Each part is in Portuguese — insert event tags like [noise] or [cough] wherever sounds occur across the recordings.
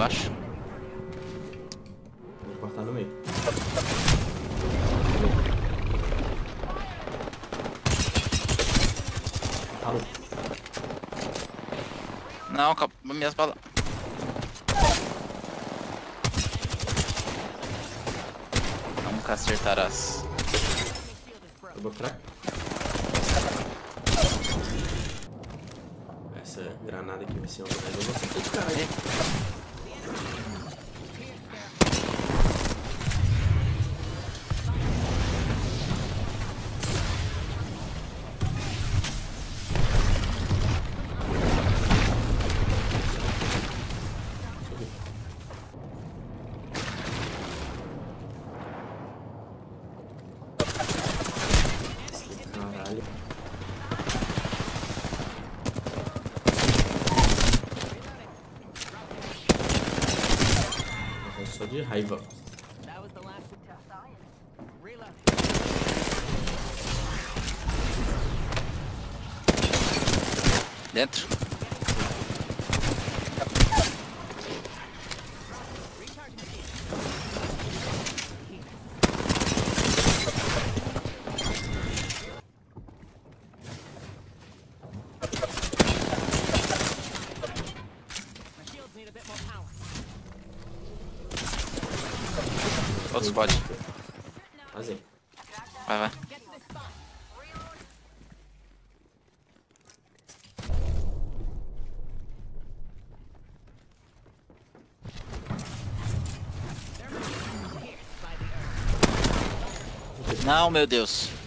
embaixo. Vou cortar no meio. Alô. Não, acabou minhas balas. Nunca acertarás. Eu vou crack. Essa granada aqui vai ser uma merda. Eu vou acertar esse cara aí. Caralho. De raiva. Dentro. Outro squad. Fazer. Vai, vai. Não, meu Deus.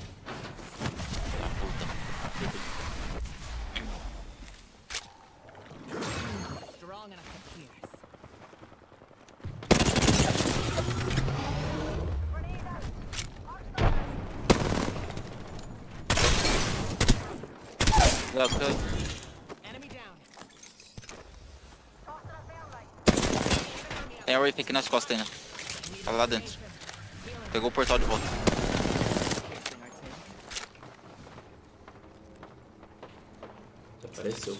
Down. Tem a Wraith aqui nas costas ainda. Tá lá dentro. Pegou o portal de volta. Apareceu.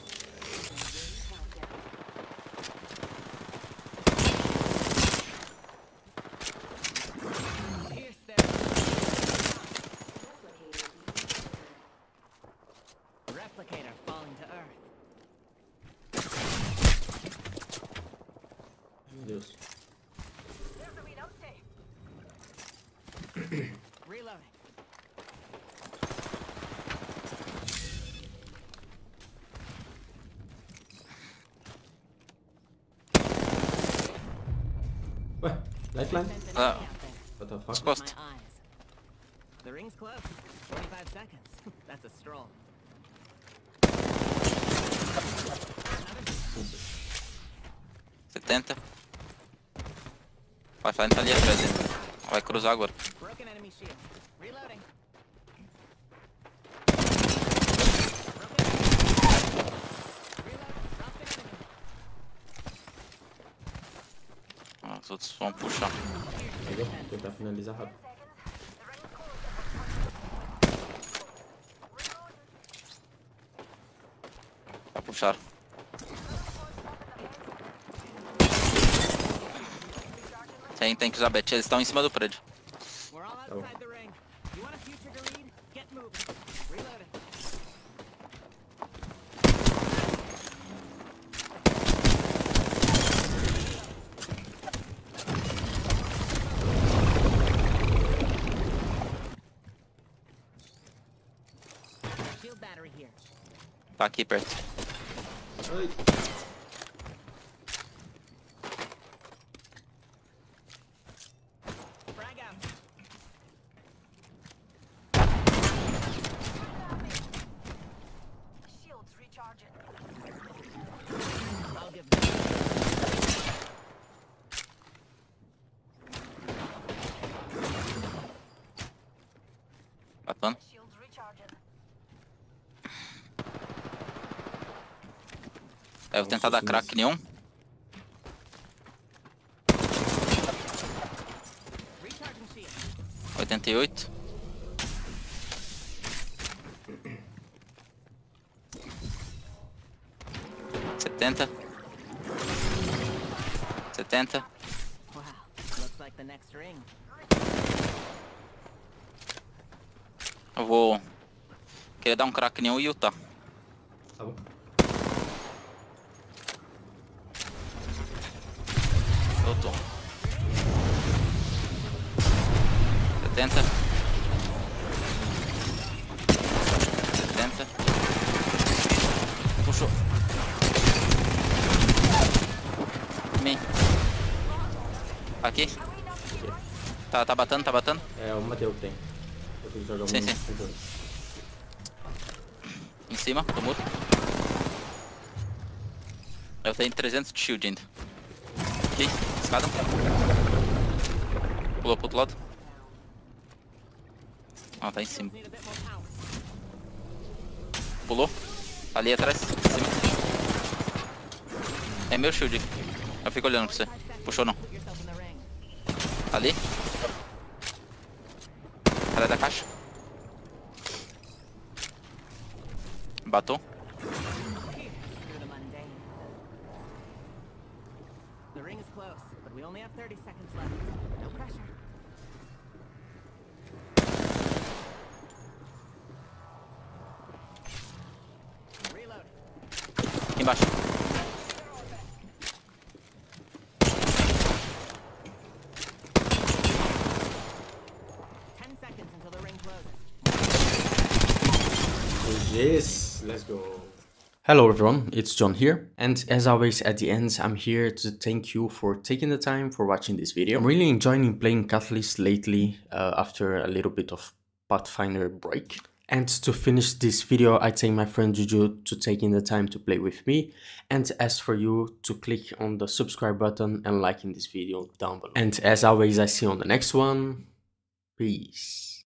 Dios. Reloading. What? Lifeline? No. What the fuck? It's. The ring's close. 25 seconds. [laughs] That's a stroll. Vai, vai, tá ali atrás dele. Vai cruzar agora. Os outros vão puxar. Pegou? Vou tentar finalizar rápido. Vai puxar. Tem, tem que usar bet. Eles estão em cima do prédio. We're all Oh. outside the ring. Shields recharging. É, eu vou tentar dar crack nenhum. Recharging shield. 88. Setenta. 70. Wow, looks like the next ring. Eu vou. Queria dar um crack nem o Utah. Tá bom. Eu tô. 70. 70. Puxou. Me. Aqui. Tá, tá batendo, tá batendo. É, eu matei o que tem. Que jogar Sim, sim. Em cima, do muro. Eu tenho 300 de shield ainda. Aqui, escada. Pulou pro outro lado. Ah, tá em cima. Pulou. Ali atrás, em cima. É meu shield. Eu fico olhando pra você. Puxou não. Ali. Pressure. Reload. Aqui embaixo. Yes, let's go. Hello everyone, it's John here, and as always at the end I'm here to thank you for taking the time for watching this video. I'm really enjoying playing Catalyst lately uh, after a little bit of Pathfinder break. And to finish this video I thank my friend Juju to taking the time to play with me and ask for you to click on the subscribe button and liking this video down below. And as always I see you on the next one, peace.